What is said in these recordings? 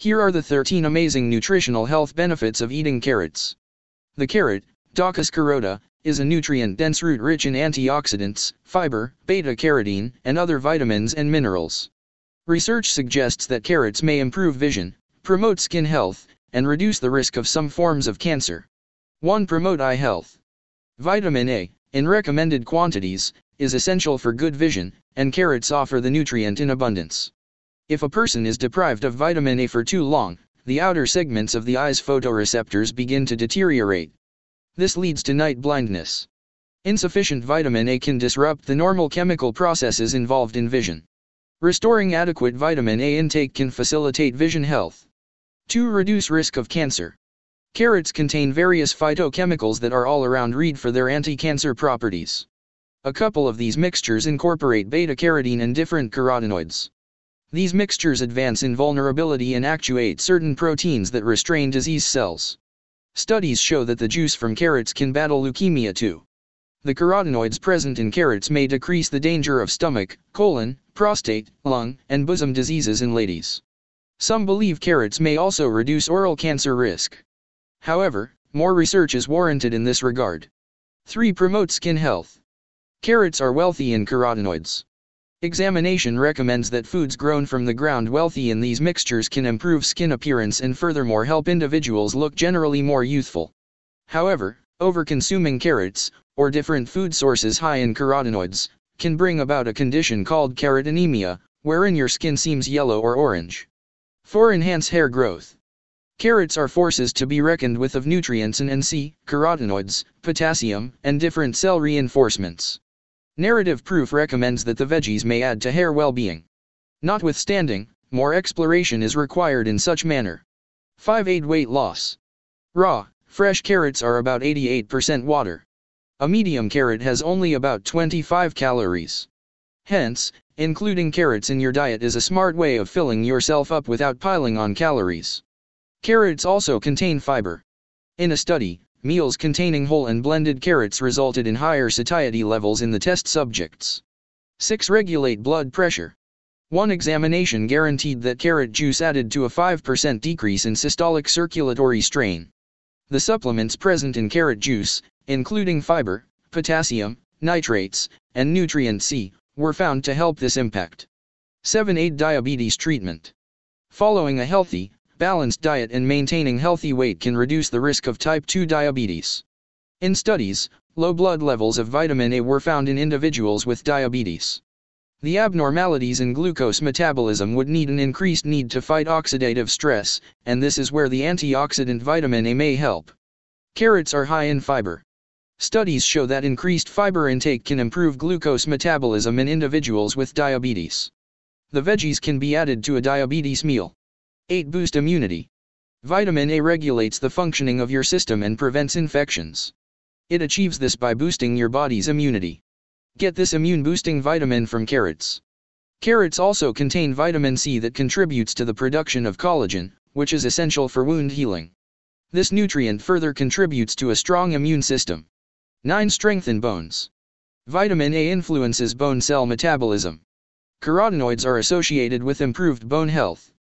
Here are the 13 amazing nutritional health benefits of eating carrots. The carrot, Daucus carota, is a nutrient-dense root rich in antioxidants, fiber, beta-carotene, and other vitamins and minerals. Research suggests that carrots may improve vision, promote skin health, and reduce the risk of some forms of cancer. 1. Promote eye health. Vitamin A, in recommended quantities, is essential for good vision, and carrots offer the nutrient in abundance. If a person is deprived of vitamin A for too long, the outer segments of the eye's photoreceptors begin to deteriorate. This leads to night blindness. Insufficient vitamin A can disrupt the normal chemical processes involved in vision. Restoring adequate vitamin A intake can facilitate vision health. 2. Reduce risk of cancer. Carrots contain various phytochemicals that are all around read for their anti-cancer properties. A couple of these mixtures incorporate beta-carotene and different carotenoids. These mixtures advance in vulnerability and actuate certain proteins that restrain disease cells. Studies show that the juice from carrots can battle leukemia too. The carotenoids present in carrots may decrease the danger of stomach, colon, prostate, lung, and bosom diseases in ladies. Some believe carrots may also reduce oral cancer risk. However, more research is warranted in this regard. 3. Promote skin health. Carrots are wealthy in carotenoids. Examination recommends that foods grown from the ground wealthy in these mixtures can improve skin appearance and furthermore help individuals look generally more youthful. However, over-consuming carrots, or different food sources high in carotenoids, can bring about a condition called carotenemia, wherein your skin seems yellow or orange. 4. Enhance hair growth. Carrots are forces to be reckoned with of nutrients in NC, carotenoids, potassium, and different cell reinforcements. Narrative proof recommends that the veggies may add to hair well-being. Notwithstanding, more exploration is required in such manner. 5. Aid weight loss. Raw, fresh carrots are about 88% water. A medium carrot has only about 25 calories. Hence, including carrots in your diet is a smart way of filling yourself up without piling on calories. Carrots also contain fiber. In a study, meals containing whole and blended carrots resulted in higher satiety levels in the test subjects. 6. Regulate blood pressure. One examination guaranteed that carrot juice added to a 5% decrease in systolic circulatory strain. The supplements present in carrot juice, including fiber, potassium, nitrates, and nutrient C, were found to help this impact. 7. Aid diabetes treatment. Following a healthy, balanced diet and maintaining healthy weight can reduce the risk of type 2 diabetes. In studies, low blood levels of vitamin A were found in individuals with diabetes. The abnormalities in glucose metabolism would need an increased need to fight oxidative stress, and this is where the antioxidant vitamin A may help. Carrots are high in fiber. Studies show that increased fiber intake can improve glucose metabolism in individuals with diabetes. The veggies can be added to a diabetes meal. 8. Boost immunity. Vitamin A regulates the functioning of your system and prevents infections. It achieves this by boosting your body's immunity. Get this immune boosting vitamin from carrots. Carrots also contain vitamin C that contributes to the production of collagen, which is essential for wound healing. This nutrient further contributes to a strong immune system. 9. Strengthen bones. Vitamin A influences bone cell metabolism. Carotenoids are associated with improved bone health.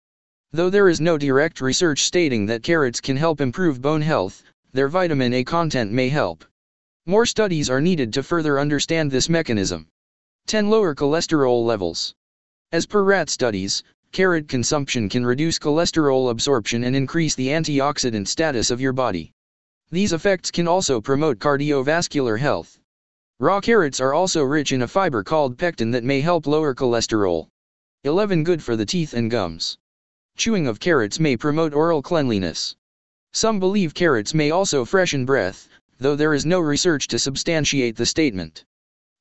Though there is no direct research stating that carrots can help improve bone health, their vitamin A content may help. More studies are needed to further understand this mechanism. 10. Lower cholesterol levels. As per rat studies, carrot consumption can reduce cholesterol absorption and increase the antioxidant status of your body. These effects can also promote cardiovascular health. Raw carrots are also rich in a fiber called pectin that may help lower cholesterol. 11. Good for the teeth and gums. Chewing of carrots may promote oral cleanliness. Some believe carrots may also freshen breath, though there is no research to substantiate the statement.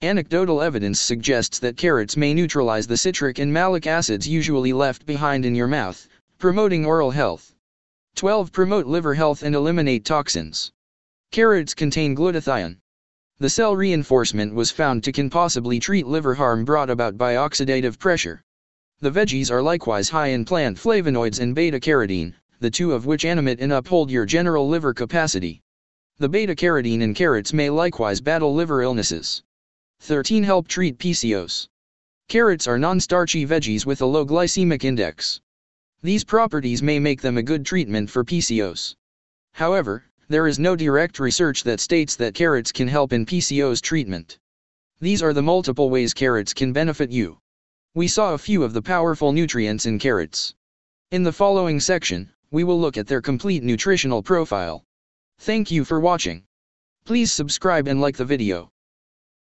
Anecdotal evidence suggests that carrots may neutralize the citric and malic acids usually left behind in your mouth, promoting oral health. 12. Promote liver health and eliminate toxins. Carrots contain glutathione. The cell reinforcement was found to can possibly treat liver harm brought about by oxidative pressure. The veggies are likewise high in plant flavonoids and beta-carotene, the two of which animate and uphold your general liver capacity. The beta-carotene in carrots may likewise battle liver illnesses. 13. Help treat PCOS. Carrots are non-starchy veggies with a low glycemic index. These properties may make them a good treatment for PCOS. However, there is no direct research that states that carrots can help in PCOS treatment. These are the multiple ways carrots can benefit you. We saw a few of the powerful nutrients in carrots. In the following section, we will look at their complete nutritional profile. Thank you for watching. Please subscribe and like the video.